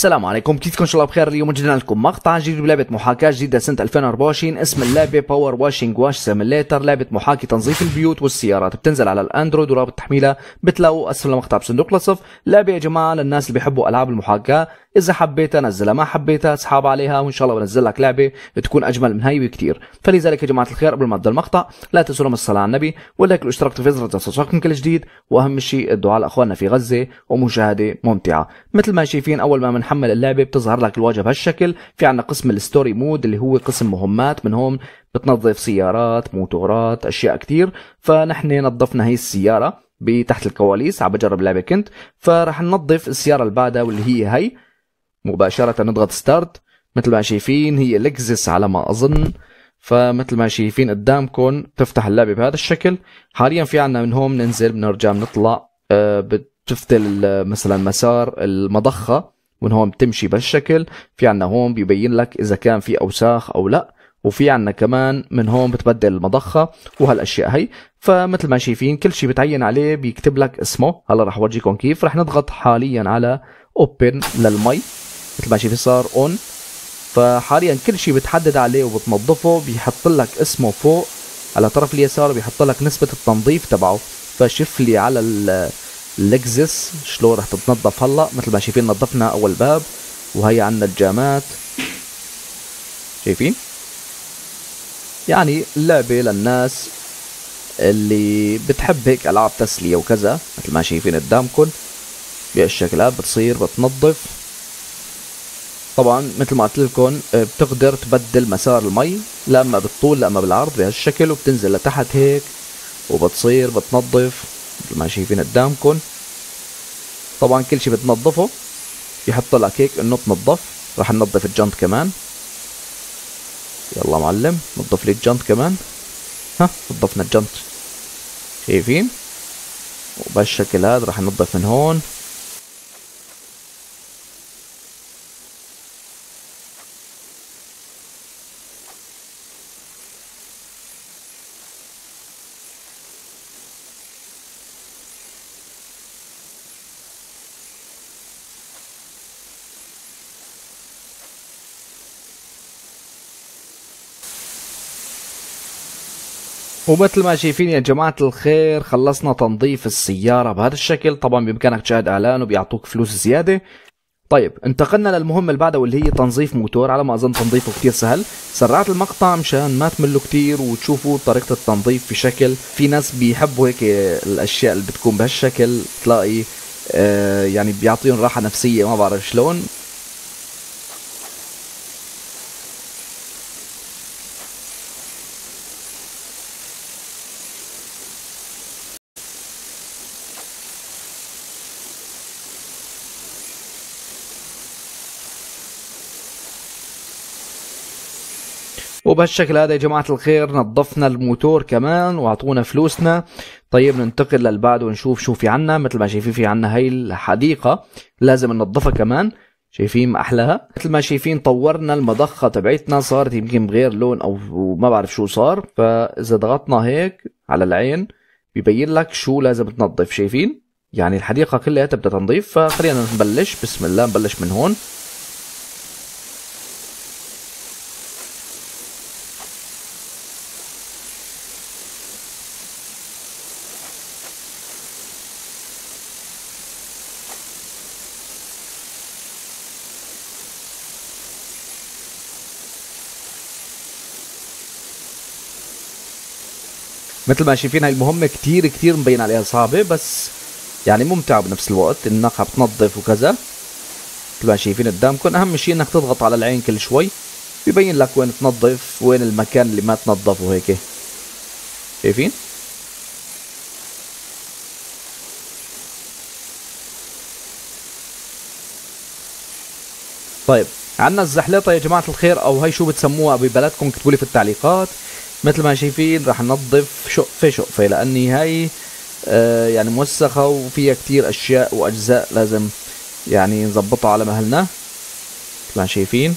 السلام عليكم. كيفكم إن شاء الله بخير اليوم؟ جبنا لكم مقطع جديد بلعبة محاكاة جديدة سنة 2024 اسم اللعبة Power Washing Wash Simulator لعبة محاكي تنظيف البيوت والسيارات. بتنزل على الأندرويد ورابط تحميلها بتلاقوا أسفل المقطع بصندوق الوصف لعبة يا جماعة للناس اللي بيحبوا ألعاب المحاكاة. إذا حبيتها نزلها ما حبيتها أسحب عليها وإن شاء الله بنزل لك لعبة تكون أجمل من هي بكثير فلذلك يا جماعة الخير قبل ما ابدا المقطع لا تنسوا الصلاه على النبي وال like والاشتراك في زر توصلكم كل جديد وأهم شيء الدعاء لأخواننا في غزة ومشاهدة ممتعة. مثل ما شايفين أول ما بنحمل اللعبة بتظهر لك الواجهة بهالشكل. في عندنا قسم ال story mode اللي هو قسم مهمات من هون بتنظف سيارات موتورات أشياء كتير. فنحن نظفنا هي السيارة بتحت الكواليس عم بجرب لعبة كنت. فراح ننظف السيارة اللي واللي هي هي مباشرة نضغط start مثل ما شايفين هي لكزس على ما أظن. فمثل ما شايفين قدامكم تفتح اللعبة بهذا الشكل. حاليا في عنا من هون ننزل بنرجع بنطلع أه بتفتل مثلا مسار المضخة. من هون بتمشي بهالشكل. في عنا هون بيبين لك إذا كان في أوساخ أو لا. وفي عنا كمان من هون بتبدل المضخة وهالأشياء هي. فمثل ما شايفين كل شيء بتعين عليه بيكتب لك اسمه. هلا رح أورجيكم كيف. رح نضغط حاليا على open للمي. مثل ما شايفين صار on فحاليا كل شيء بتحدد عليه وبتنظفه بيحط لك اسمه فوق على طرف اليسار بيحط لك نسبة التنظيف تبعه. فشوف لي على اللكزس شلون رح تتنظف هلأ. مثل ما شايفين نظفنا أول باب وهي عندنا الجامات. شايفين؟ يعني اللعبة للناس اللي بتحب هيك ألعاب تسلية وكذا مثل ما شايفين قدامكم بهالشكل بتصير بتنظف. طبعا مثل ما قلت لكم بتقدر تبدل مسار المي لا أما بالطول لا أما بالعرض بهالشكل وبتنزل لتحت هيك وبتصير بتنظف مثل ما شايفين قدامكم. طبعا كل شيء بتنظفه يحط لك هيك انه تنظف راح ننظف الجنط كمان. يلا معلم نظف لي الجنط كمان. ها نظفنا الجنط. شايفين؟ وبهالشكل هذا راح ننظف من هون. ومثل ما شايفين يا جماعة الخير خلصنا تنظيف السيارة بهذا الشكل. طبعا بإمكانك تشاهد إعلان وبيعطوك فلوس زيادة. طيب انتقلنا للمهمة اللي بعدها واللي هي تنظيف موتور. على ما أظن تنظيفه كتير سهل. سرعت المقطع مشان ما تملوا كتير وتشوفوا طريقة التنظيف في شكل في ناس بيحبوا هيك الأشياء اللي بتكون بهالشكل تلاقي آه يعني بيعطيهم راحة نفسية ما بعرف شلون. وبهالشكل هذا يا جماعة الخير نظفنا الموتور كمان وأعطونا فلوسنا. طيب ننتقل للبعد ونشوف شو في عنا. مثل ما شايفين في عنا هاي الحديقة لازم ننظفها كمان. شايفين أحلاها؟ مثل ما شايفين طورنا المضخة تبعتنا صارت يمكن بغير لون أو ما بعرف شو صار. فإذا ضغطنا هيك على العين بيبين لك شو لازم تنظف شايفين؟ يعني الحديقة كلها بدها تنظيف. فخلينا نبلش. بسم الله نبلش من هون. مثل ما شايفين هاي المهمة كتير كتير مبين عليها صعبة بس يعني ممتعة بنفس الوقت إنك بتنظف وكذا. مثل ما شايفين قدامكم أهم شيء إنك تضغط على العين كل شوي بيبين لك وين تنظف وين المكان اللي ما تنظف وهيك شايفين؟ طيب عندنا الزحلطة يا جماعة الخير أو هاي شو بتسموها ببلدكم؟ اكتبوا لي في التعليقات. مثل ما شايفين راح ننظف شقفة شقفة لأني هاي آه يعني موسخة وفيها كتير أشياء وأجزاء لازم يعني نظبطها على مهلنا مثل ما شايفين.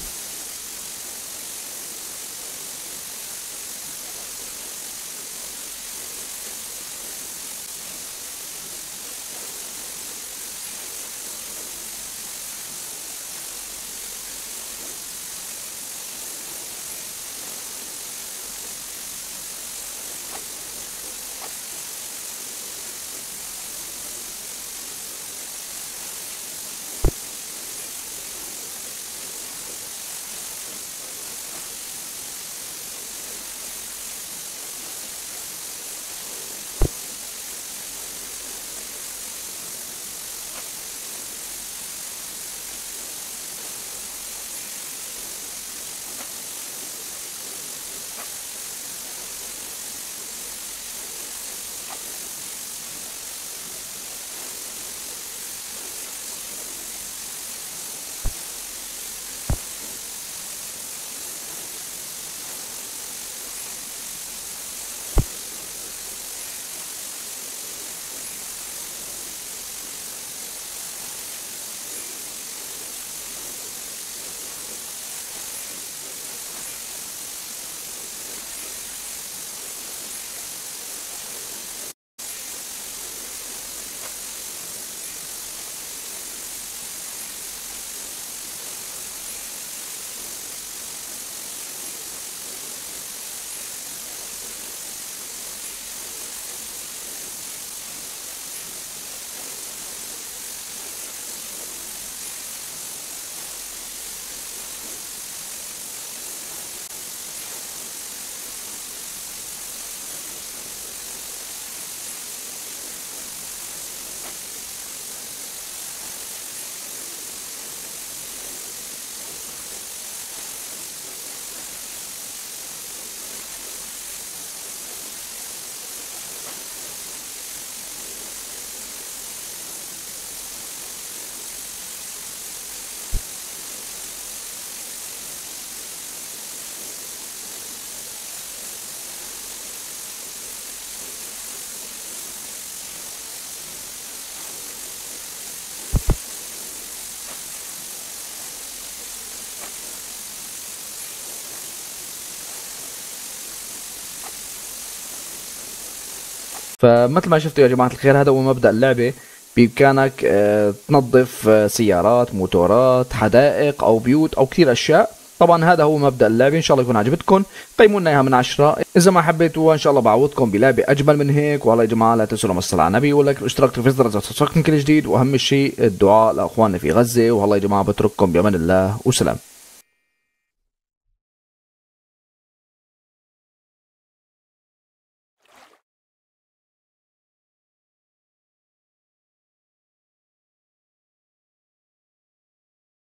فمثل ما شفتوا يا جماعة الخير هذا هو مبدأ اللعبة. بإمكانك آه، تنظف آه، سيارات موتورات حدائق أو بيوت أو كثير أشياء. طبعا هذا هو مبدأ اللعبة إن شاء الله يكون عجبتكم قيموا لنا إياها من عشرة. إذا ما حبيتوها إن شاء الله بعوضكم بلعبة أجمل من هيك. والله يا جماعة لا تنسوا الصلاه على النبي ولك الاشتراك في الفيسبوك اذا توصلكم كل جديد. وأهم شيء الدعاء لأخواننا في غزة. والله يا جماعة بترككم بأمان الله وسلام.